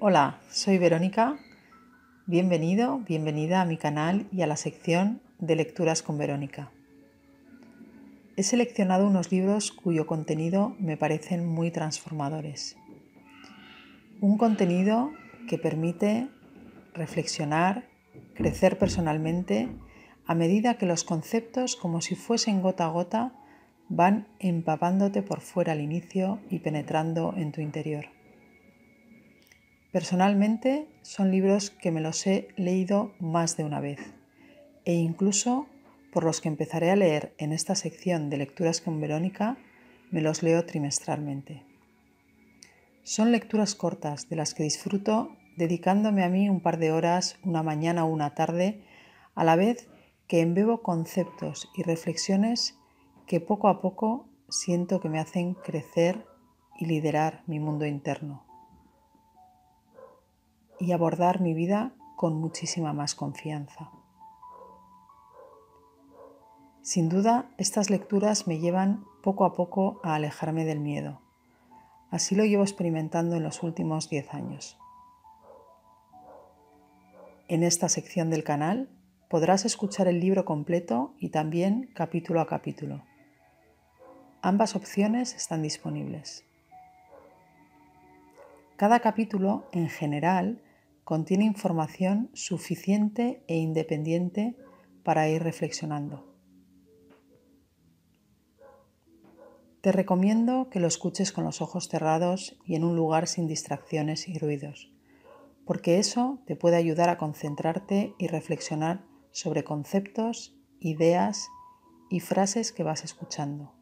Hola, soy Verónica. Bienvenido, bienvenida a mi canal y a la sección de Lecturas con Verónica. He seleccionado unos libros cuyo contenido me parecen muy transformadores. Un contenido que permite reflexionar, crecer personalmente a medida que los conceptos, como si fuesen gota a gota, van empapándote por fuera al inicio y penetrando en tu interior. Personalmente son libros que me los he leído más de una vez e incluso por los que empezaré a leer en esta sección de lecturas con Verónica, me los leo trimestralmente. Son lecturas cortas de las que disfruto dedicándome a mí un par de horas, una mañana o una tarde, a la vez que embebo conceptos y reflexiones que poco a poco siento que me hacen crecer y liderar mi mundo interno y abordar mi vida con muchísima más confianza. Sin duda, estas lecturas me llevan poco a poco a alejarme del miedo. Así lo llevo experimentando en los últimos 10 años. En esta sección del canal podrás escuchar el libro completo y también capítulo a capítulo. Ambas opciones están disponibles. Cada capítulo, en general, contiene información suficiente e independiente para ir reflexionando. Te recomiendo que lo escuches con los ojos cerrados y en un lugar sin distracciones y ruidos, porque eso te puede ayudar a concentrarte y reflexionar sobre conceptos, ideas y frases que vas escuchando.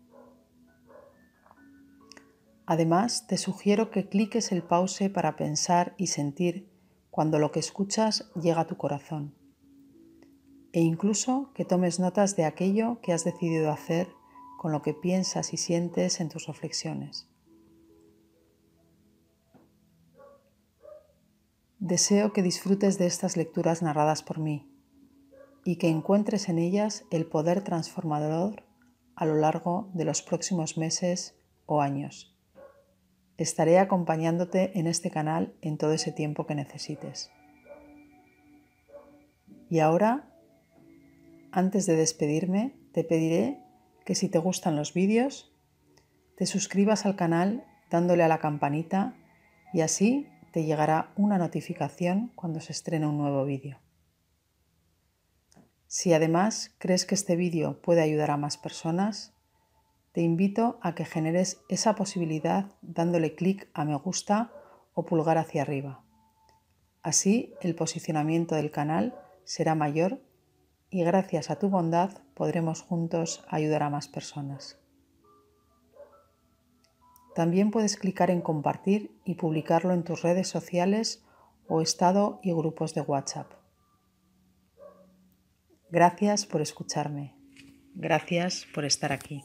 Además, te sugiero que cliques el pause para pensar y sentir cuando lo que escuchas llega a tu corazón. E incluso que tomes notas de aquello que has decidido hacer con lo que piensas y sientes en tus reflexiones. Deseo que disfrutes de estas lecturas narradas por mí y que encuentres en ellas el poder transformador a lo largo de los próximos meses o años. Estaré acompañándote en este canal en todo ese tiempo que necesites. Y ahora, antes de despedirme, te pediré que si te gustan los vídeos, te suscribas al canal dándole a la campanita y así te llegará una notificación cuando se estrene un nuevo vídeo. Si además crees que este vídeo puede ayudar a más personas, te invito a que generes esa posibilidad dándole clic a me gusta o pulgar hacia arriba. Así el posicionamiento del canal será mayor y gracias a tu bondad podremos juntos ayudar a más personas. También puedes clicar en compartir y publicarlo en tus redes sociales o estado y grupos de WhatsApp. Gracias por escucharme. Gracias por estar aquí.